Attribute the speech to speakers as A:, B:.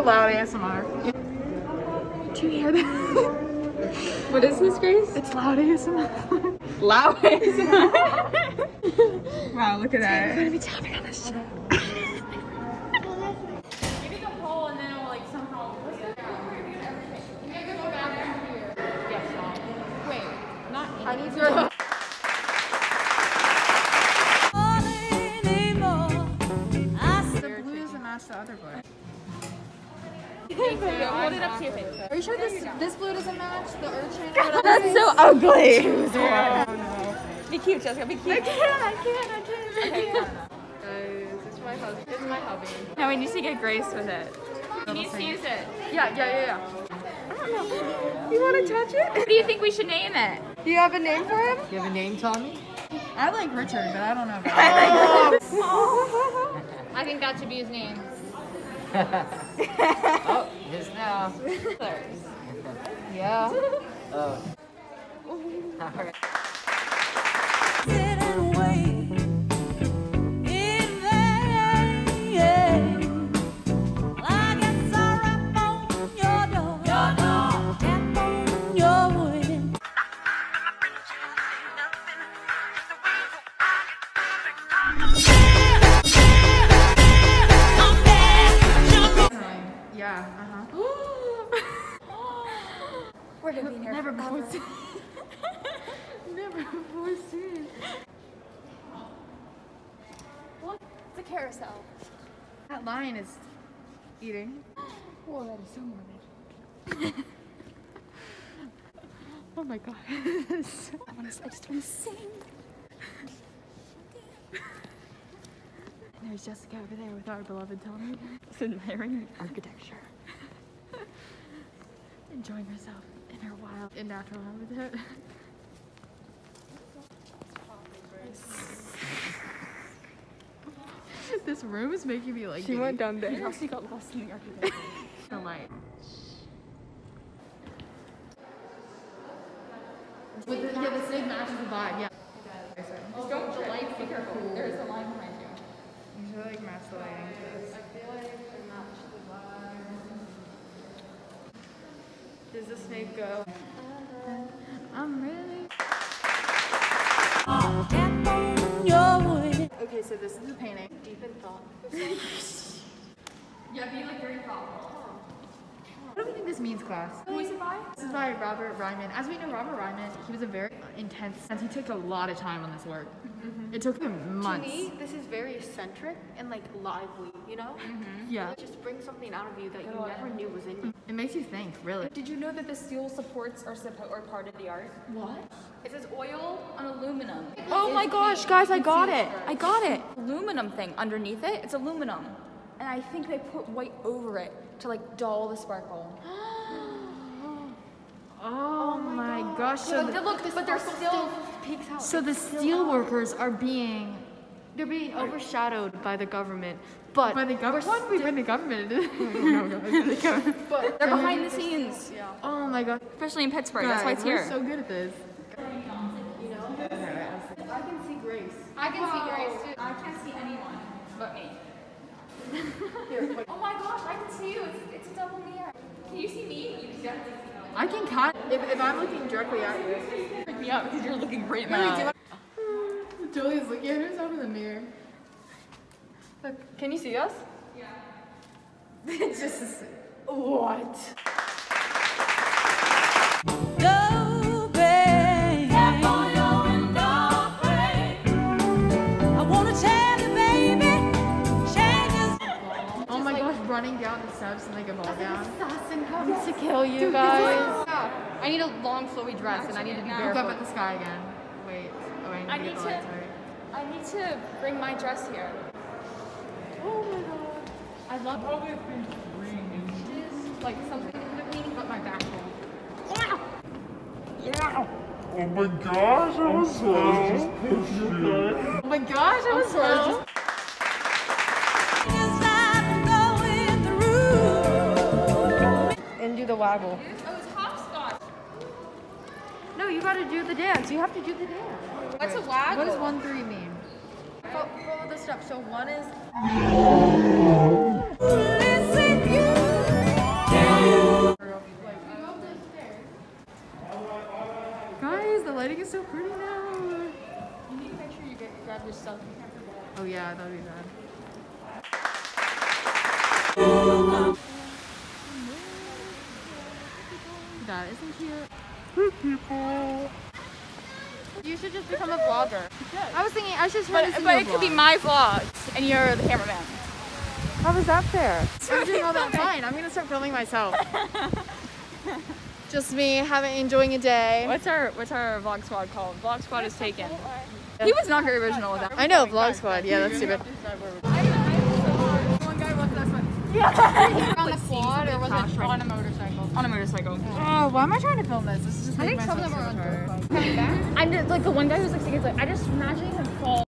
A: do loud ASMR. Do you hear that?
B: What is this, Grace?
A: It's loud ASMR.
B: Loud ASMR. wow, look at that.
A: I'm gonna be tapping on this
B: Hold it up to your face.
A: Are you sure this this blue doesn't match the urchin?
B: That's so ugly. Oh, be cute, Jessica. Be cute.
A: I can't, I can't, I can't.
B: Guys, it's my husband. It's my hubby. No, we need to get Grace with it. He needs to use it.
A: Yeah, yeah, yeah, yeah.
B: You want to touch it? What do you think we should name it?
A: Do you have a name for him?
C: You have a name, Tommy?
A: I like Richard, but I don't know about oh.
B: I think that should be his name.
C: Oh, just now.
A: Yeah.
C: Oh. All right.
A: Yeah, uh-huh.
B: We're gonna be here
A: Never before seen. Never before seen.
B: It's a carousel.
A: That lion is eating.
B: Whoa, that is so morbid.
A: Oh my god.
B: I, wanna, I just want to sing.
A: There's Jessica over there with our beloved Tommy. Just admiring architecture. Enjoying herself in her wild and natural habitat. this room is making me like
B: She went down there. She got lost in the architecture.
A: the light. With the, yeah, the same matches the vibe, yeah.
B: Just don't the lights be careful. There's a line behind you.
A: You should like match the to this. Does the snake go? I'm really. Okay, so this is a painting. Deep in thought.
B: Yeah, be like very thoughtful.
A: What do we think this means, class?
B: Who is it by?
A: This is by Robert Ryman. As we know, Robert Ryman, he was a very intense, and he took a lot of time on this work. Mm-hmm. It took him months.
D: To me, this is very eccentric and like lively, you know? Mm-hmm.
A: Yeah,
D: It just brings something out of you that you never knew was in you.
A: it makes you think, really.
B: Did you know that the steel supports are, suppo- are part of the art?
A: What?
B: It says oil on aluminum.
A: Oh my gosh, guys, I got it.
B: I got it. Aluminum thing underneath it. It's aluminum, and I think they put white over it to like dull the sparkle.
A: Oh, oh, my gosh. So,
B: But
A: the,
B: look, but they're still.
D: Peeks out.
A: so the steel workers are being
D: They're being overshadowed by the government, but
A: by the government. Why do we bring the government? no, no, the.
B: They're behind the scenes, Yeah.
A: Oh my god.
B: especially in Pittsburgh. That's why it's
A: Guys,
B: here.
A: We're so good at this.
D: I can see Grace.
B: I can see Grace too. I can't see anyone but me. oh my gosh, I can see you. It's, it's a double mirror. Can you see me? You can definitely see me.
A: I can cut if, if I'm looking directly at you.
B: Pick me up because you're looking great
A: Really,
B: now.
A: Julia's looking at herself in the mirror.
D: Look, can you see us? Yeah.
A: It's just what? Running down the steps and like a ball down.
D: Assassin comes to kill you guys.
B: I need a long flowy dress and I need to be
A: Look
B: barefoot.
A: up at the sky again. Wait. Oh, I need
B: I
A: to
B: need to-
A: lights right.
B: I need to bring my dress here.
A: Oh my god.
B: I love it green. like something in between but my back hole.
E: Oh my gosh, I was slow.
A: Oh my gosh, I was slow.
D: the waggle.
B: Oh, it's hopscotch.
D: No, you gotta do the dance. You have to do the dance.
B: What's a waggle?
A: What does one three mean?
D: Follow, the steps. So one is.
A: Guys, the lighting is so pretty now. Oh yeah, that'd be bad. That isn't cute. You should just become a vlogger. I was thinking I should to
C: But, but it could be my vlogs, and you're the cameraman.
A: How is that fair? I'm doing all that fine. I'm gonna start filming myself. Just me having enjoying a day.
C: What's our what's our vlog squad called? Vlog squad is taken. He was not very original with that.
A: I know, vlog squad. Yeah, that's stupid.
C: Yeah. on the quad or was it on a motorcycle? On a motorcycle.
A: Oh, why am I trying to film this? This is just
C: I think some of them are on dirt bikes. I'm just like the one guy who's like, he's like I just imagine him fall.